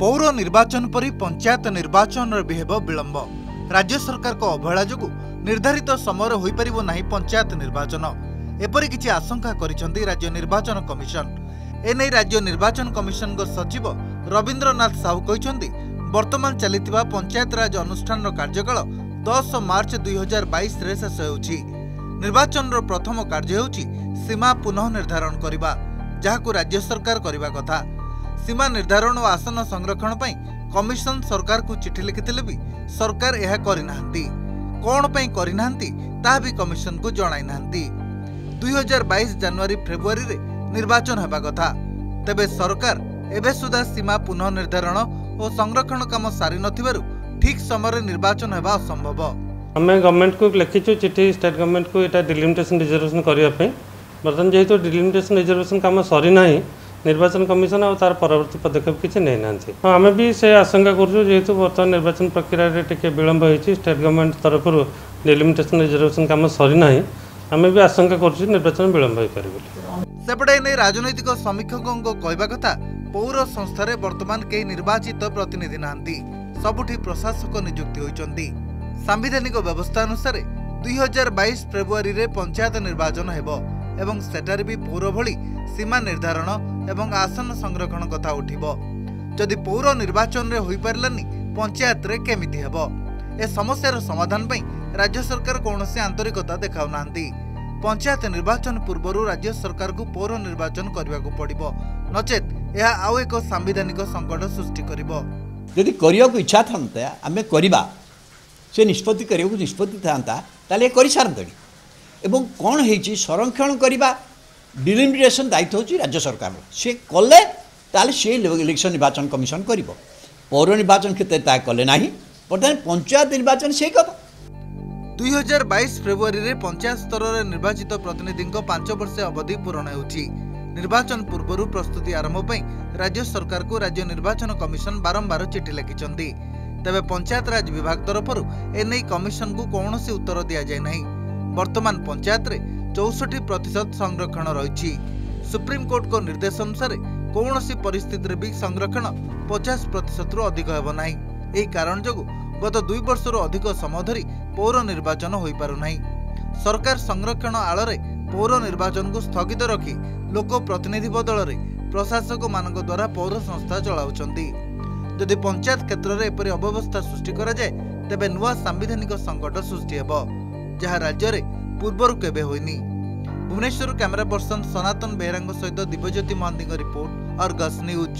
ପୌର ନିର୍ବାଚନ ପରି ପଞ୍ଚାୟତ ନିର୍ବାଚନରେ ବି ହେବ ବିଳମ୍ବ। ରାଜ୍ୟ ସରକାରଙ୍କ ଅବହେଳା ଯୋଗୁଁ ନିର୍ଦ୍ଧାରିତ ସମୟରେ ହୋଇପାରିବ ନାହିଁ ପଞ୍ଚାୟତ ନିର୍ବାଚନ। ଏପରି କିଛି ଆଶଙ୍କା କରିଛନ୍ତି ରାଜ୍ୟ ନିର୍ବାଚନ କମିଶନ। ଏନେଇ ରାଜ୍ୟ ନିର୍ବାଚନ କମିଶନଙ୍କ ସଚିବ ରବୀନ୍ଦ୍ରନାଥ ସାହୁ କହିଛନ୍ତି ବର୍ତ୍ତମାନ ଚାଲିଥିବା ପଞ୍ଚାୟତରାଜ ଅନୁଷ୍ଠାନର କାର୍ଯ୍ୟକାଳ ଦଶ ମାର୍ଚ୍ଚ ଦୁଇ ହଜାର ବାଇଶରେ ଶେଷ ହେଉଛି। ନିର୍ବାଚନର ପ୍ରଥମ କାର୍ଯ୍ୟ ହେଉଛି ସୀମା ପୁନଃ ନିର୍ଦ୍ଧାରଣ କରିବା ଯାହାକୁ ରାଜ୍ୟ ସରକାର କରିବା କଥା। ସୀମା ନିର୍ଦ୍ଧାରଣ ଓ ଆସନ ସଂରକ୍ଷଣ ପାଇଁ କମିଶନ ସରକାରକୁ ଚିଠି ଲେଖିଥିଲେ ବି ସରକାର ଏହା କରିନାହାନ୍ତି। କ'ଣ ପାଇଁ କରିନାହାନ୍ତି ତାହା ବି କମିଶନକୁ ଜଣାଇନାହାନ୍ତି। ଦୁଇ ହଜାର ବାଇଶ ଜାନୁଆରୀ ଫେବୃଆରୀରେ ନିର୍ବାଚନ ହେବା କଥା। ତେବେ ସରକାର ଏବେ ସୁଦ୍ଧା ସୀମା ପୁନଃ ନିର୍ଦ୍ଧାରଣ ଓ ସଂରକ୍ଷଣ କାମ ସାରି ନଥିବାରୁ ଠିକ୍ ସମୟରେ ନିର୍ବାଚନ ହେବା ଅସମ୍ଭବ। ଆମେ ଗଭର୍ଣ୍ଣମେଣ୍ଟକୁ ଲେଖିଛୁ ଚିଠି ଷ୍ଟେଟ୍ ଗଭର୍ଣ୍ଣମେଣ୍ଟକୁ ଏଇଟା ଡିଲିମିଟେସନ୍ ରିଜର୍ଭେସନ୍ କରିବା ପାଇଁ। ବର୍ତ୍ତମାନ ଯେହେତୁ ଡିଲିମିଟେସନ୍ ରିଜର୍ଭେସନ୍ କାମ ସରିନାହିଁ ନିର୍ବାଚନ କମିଶନ ଆଉ ତାର ପରବର୍ତ୍ତୀ ପଦକ୍ଷେପ କିଛି ନେଇନାହାନ୍ତି। ହଁ ଆମେ ବି ସେ ଆଶଙ୍କା କରୁଛୁ ଯେହେତୁ ବର୍ତ୍ତମାନ ନିର୍ବାଚନ ପ୍ରକ୍ରିୟାରେ ଟିକେ ବିଳମ୍ବ ହୋଇଛି ଷ୍ଟେଟ୍ ଗଭର୍ଣ୍ଣମେଣ୍ଟ ତରଫରୁ ଡିଲିମିଟେସନ୍ ରିଜର୍ଭେସନ୍ କାମ ସରିନାହିଁ। ଆମେ ବି ଆଶଙ୍କା କରୁଛୁ ନିର୍ବାଚନ ବିଳମ୍ବ ହୋଇପାରେ ବୋଲି। ସେପଟେ ଏନେଇ ରାଜନୈତିକ ସମୀକ୍ଷକଙ୍କ କହିବା କଥା ପୌର ସଂସ୍ଥାରେ ବର୍ତ୍ତମାନ କେହି ନିର୍ବାଚିତ ପ୍ରତିନିଧି ନାହାନ୍ତି। ସବୁଠି ପ୍ରଶାସକ ନିଯୁକ୍ତି ହୋଇଛନ୍ତି। ସାମ୍ବିଧାନିକ ବ୍ୟବସ୍ଥା ଅନୁସାରେ ଦୁଇ ହଜାର ବାଇଶ ଫେବୃଆରୀରେ ପଞ୍ଚାୟତ ନିର୍ବାଚନ ହେବ ଏବଂ ସେଠାରେ ବି ପୌର ଭଳି ସୀମା ନିର୍ଦ୍ଧାରଣ ଏବଂ ଆସନ ସଂରକ୍ଷଣ କଥା ଉଠିବ। ଯଦି ପୌର ନିର୍ବାଚନରେ ହୋଇପାରିଲାନି ପଞ୍ଚାୟତରେ କେମିତି ହେବ? ଏ ସମସ୍ୟାର ସମାଧାନ ପାଇଁ ରାଜ୍ୟ ସରକାର କୌଣସି ଆନ୍ତରିକତା ଦେଖାଉନାହାନ୍ତି। ପଞ୍ଚାୟତ ନିର୍ବାଚନ ପୂର୍ବରୁ ରାଜ୍ୟ ସରକାରକୁ ପୌର ନିର୍ବାଚନ କରିବାକୁ ପଡ଼ିବ। ନଚେତ୍ ଏହା ଆଉ ଏକ ସାମ୍ବିଧାନିକ ସଙ୍କଟ ସୃଷ୍ଟି କରିବ। ଯଦି କରିବାକୁ ଇଚ୍ଛା ଥାନ୍ତା ଆମେ କରିବା। ସେ ନିଷ୍ପତ୍ତି କରିବାକୁ ନିଷ୍ପତ୍ତି ଥାନ୍ତା ତାହେଲେ ଏ କରିସାରନ୍ତେଣି। ଏବଂ କ'ଣ ହେଇଛି? ସଂରକ୍ଷଣ କରିବା ଡିଲିମିଟେସନ୍ ଦାୟିତ୍ୱ ହେଉଛି ରାଜ୍ୟ ସରକାରର ସେ କଲେ ତାହେଲେ ସେ ଇଲେକ୍ସନ୍ ନିର୍ବାଚନ କମିଶନ କରିବ ପୌର ନିର୍ବାଚନ କ୍ଷେତ୍ରରେ ତାହା କଲେ ନାହିଁ ବର୍ତ୍ତମାନ ପଞ୍ଚାୟତ ନିର୍ବାଚନ ସେ କଥା ଦୁଇ ହଜାର ବାଇଶ ଫେବୃଆରୀରେ ପଞ୍ଚାୟତ ସ୍ତରରେ ନିର୍ବାଚିତ ପ୍ରତିନିଧିଙ୍କ ପାଞ୍ଚ ବର୍ଷ ଅବଧି ପୂରଣ ହେଉଛି। ନିର୍ବାଚନ ପୂର୍ବରୁ ପ୍ରସ୍ତୁତି ଆରମ୍ଭ ପାଇଁ ରାଜ୍ୟ ସରକାରକୁ ରାଜ୍ୟ ନିର୍ବାଚନ କମିଶନ ବାରମ୍ବାର ଚିଠି ଲେଖିଛନ୍ତି। ତେବେ ପଞ୍ଚାୟତରାଜ ବିଭାଗ ତରଫରୁ ଏନେଇ କମିଶନକୁ କୌଣସି ଉତ୍ତର ଦିଆଯାଇ ନାହିଁ। ବର୍ତ୍ତମାନ ପଞ୍ଚାୟତରେ ଚଉଷଠି ପ୍ରତିଶତ ସଂରକ୍ଷଣ ରହିଛି। ସୁପ୍ରିମକୋର୍ଟଙ୍କ ନିର୍ଦ୍ଦେଶ ଅନୁସାରେ କୌଣସି ପରିସ୍ଥିତିରେ ବି ସଂରକ୍ଷଣ ପଚାଶ ପ୍ରତିଶତରୁ ଅଧିକ ହେବ ନାହିଁ। ଏହି କାରଣ ଯୋଗୁଁ ଗତ ଦୁଇ ବର୍ଷରୁ ଅଧିକ ସମୟ ଧରି ପୌର ନିର୍ବାଚନ ହୋଇପାରୁନାହିଁ। ସରକାର ସଂରକ୍ଷଣ ଆଳରେ ପୌର ନିର୍ବାଚନକୁ ସ୍ଥଗିତ ରଖି ଲୋକ ପ୍ରତିନିଧି ବଦଳରେ ପ୍ରଶାସକମାନଙ୍କ ଦ୍ୱାରା ପୌର ସଂସ୍ଥା ଚଳାଉଛନ୍ତି। ଯଦି ପଞ୍ଚାୟତ କ୍ଷେତ୍ରରେ ଏପରି ଅବ୍ୟବସ୍ଥା ସୃଷ୍ଟି କରାଯାଏ ତେବେ ନୂଆ ସାମ୍ବିଧାନିକ ସଙ୍କଟ ସୃଷ୍ଟି ହେବ। ଯାହା ରାଜ୍ୟରେ ପୂର୍ବରୁ କେବେ ହୋଇନି। ଭୁବନେଶ୍ୱର କ୍ୟାମେରା ପର୍ସନ ସନାତନ ବେହେରାଙ୍କ ସହିତ ଦିବ୍ୟଜ୍ୟୋତି ମହାନ୍ତିଙ୍କ ରିପୋର୍ଟ ଅର୍ଗସ୍ ନ୍ୟୁଜ୍।